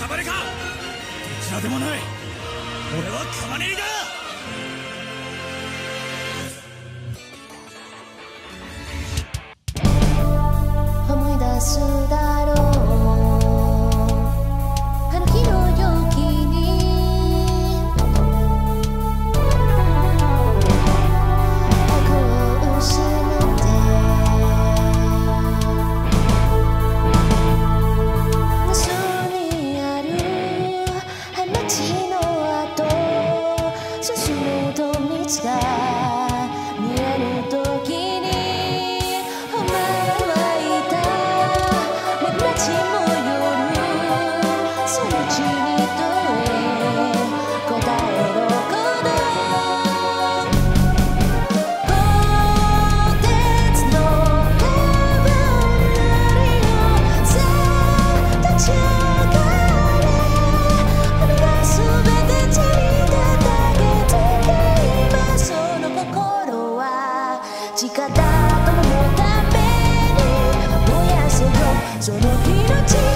カバレか。どちらでもない。俺はカマネリだ街の後進むと道が。は地下だ友のために燃やせよその命。